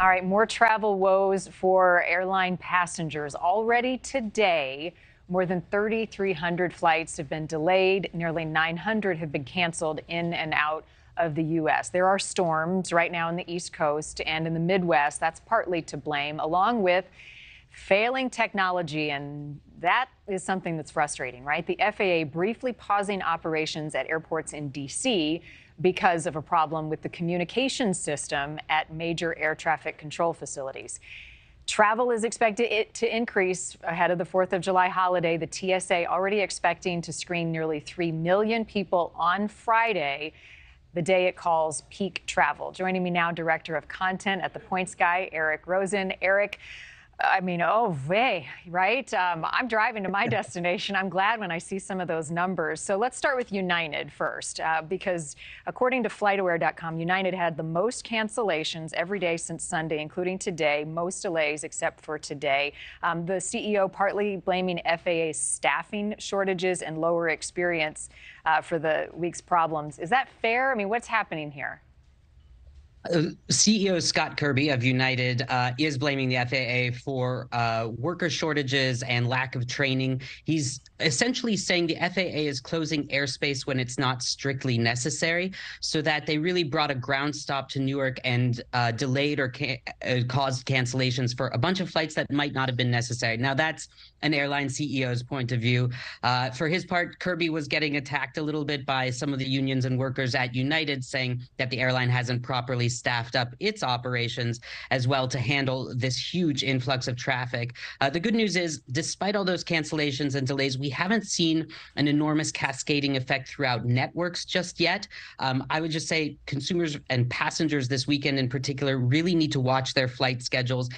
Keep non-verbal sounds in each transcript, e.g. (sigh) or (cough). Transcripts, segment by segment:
All right, more travel woes for airline passengers. Already today, more than 3,300 flights have been delayed. Nearly 900 have been canceled in and out of the U.S. There are storms right now in the East Coast and in the Midwest. That's partly to blame, along with failing technology. And that is something that's frustrating, right? The FAA briefly pausing operations at airports in D.C because of a problem with the communication system at major air traffic control facilities. Travel is expected to increase ahead of the 4th of July holiday. The TSA already expecting to screen nearly 3 million people on Friday, the day it calls peak travel. Joining me now, Director of Content at The Points Guy, Eric Rosen. Eric, I mean, oh, way, right? Um, I'm driving to my (laughs) destination. I'm glad when I see some of those numbers. So let's start with United first, uh, because according to FlightAware.com, United had the most cancellations every day since Sunday, including today, most delays except for today. Um, the CEO partly blaming FAA staffing shortages and lower experience uh, for the week's problems. Is that fair? I mean, what's happening here? Uh, CEO Scott Kirby of United uh, is blaming the FAA for uh, worker shortages and lack of training. He's essentially saying the FAA is closing airspace when it's not strictly necessary, so that they really brought a ground stop to Newark and uh, delayed or ca- uh, caused cancellations for a bunch of flights that might not have been necessary. Now, that's an airline CEO's point of view. Uh, for his part, Kirby was getting attacked a little bit by some of the unions and workers at United, saying that the airline hasn't properly staffed up its operations as well to handle this huge influx of traffic. Uh, the good news is, despite all those cancellations and delays, we haven't seen an enormous cascading effect throughout networks just yet. Um, I would just say consumers and passengers this weekend in particular really need to watch their flight schedules,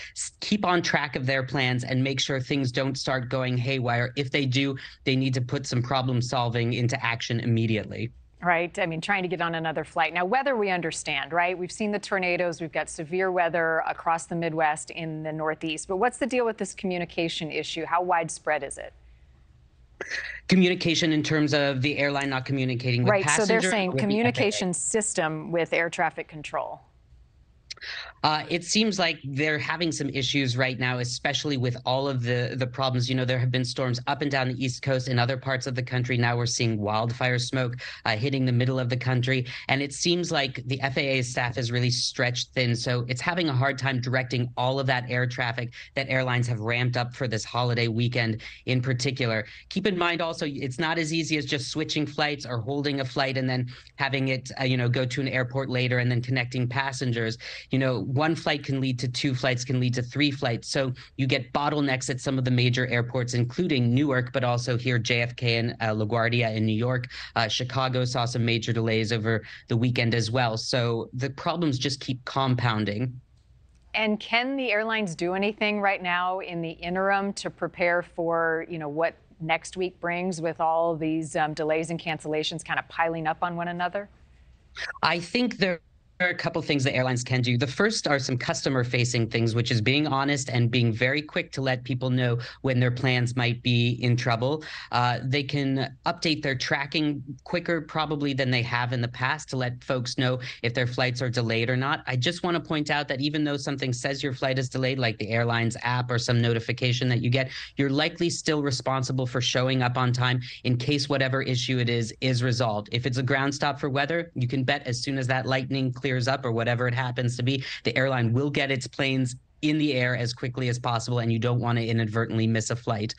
keep on track of their plans, and make sure things don't start going haywire. If they do, they need to put some problem solving into action immediately right? I mean, trying to get on another flight. Now, weather we understand, right? We've seen the tornadoes, we've got severe weather across the Midwest in the Northeast. But what's the deal with this communication issue? How widespread is it? Communication in terms of the airline not communicating with right, passengers. Right, so they're saying communication the system with air traffic control. Uh, it seems like they're having some issues right now, especially with all of the the problems. You know, there have been storms up and down the East Coast and other parts of the country. Now we're seeing wildfire smoke uh, hitting the middle of the country, and it seems like the FAA staff is really stretched thin. So it's having a hard time directing all of that air traffic that airlines have ramped up for this holiday weekend in particular. Keep in mind also, it's not as easy as just switching flights or holding a flight and then having it, uh, you know, go to an airport later and then connecting passengers. You know one flight can lead to two flights, can lead to three flights. So you get bottlenecks at some of the major airports, including Newark, but also here JFK and uh, LaGuardia in New York. Uh, Chicago saw some major delays over the weekend as well. So the problems just keep compounding. And can the airlines do anything right now in the interim to prepare for, you know, what next week brings with all these um, delays and cancellations kind of piling up on one another? I think there are a couple things that airlines can do. The first are some customer facing things, which is being honest and being very quick to let people know when their plans might be in trouble. Uh, they can update their tracking quicker, probably, than they have in the past to let folks know if their flights are delayed or not. I just want to point out that even though something says your flight is delayed, like the airline's app or some notification that you get, you're likely still responsible for showing up on time in case whatever issue it is is resolved. If it's a ground stop for weather, you can bet as soon as that lightning clears clears up or whatever it happens to be, the airline will get its planes in the air as quickly as possible, and you don't want to inadvertently miss a flight.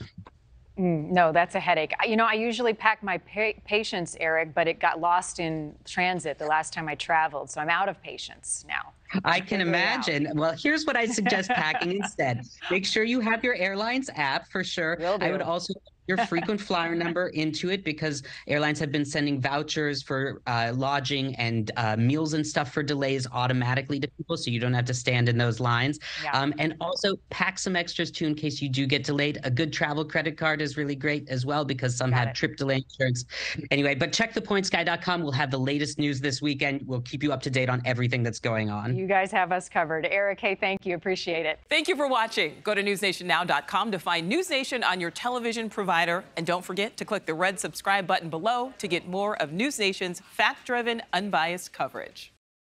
Mm, no, that's a headache. You know, I usually pack my pa patience, Eric, but it got lost in transit the last time I traveled, so I'm out of patience now. I can imagine. Well, here's what I suggest packing (laughs) instead. Make sure you have your airline's app for sure. I would also put your frequent flyer number (laughs) into it because airlines have been sending vouchers for uh, lodging and uh, meals and stuff for delays automatically to people so you don't have to stand in those lines. Yeah. Um, and also pack some extras too in case you do get delayed. A good travel credit card is really great as well because some Got have it. trip delay insurance. Anyway, but check thepointsguy.com. We'll have the latest news this weekend. We'll keep you up to date on everything that's going on. You guys have us covered. Eric, hey, thank you. Appreciate it. Thank you for watching. Go to newsnationnow.com to find News Nation on your television provider provider. And don't forget to click the red subscribe button below to get more of News Nation's fact driven, unbiased coverage.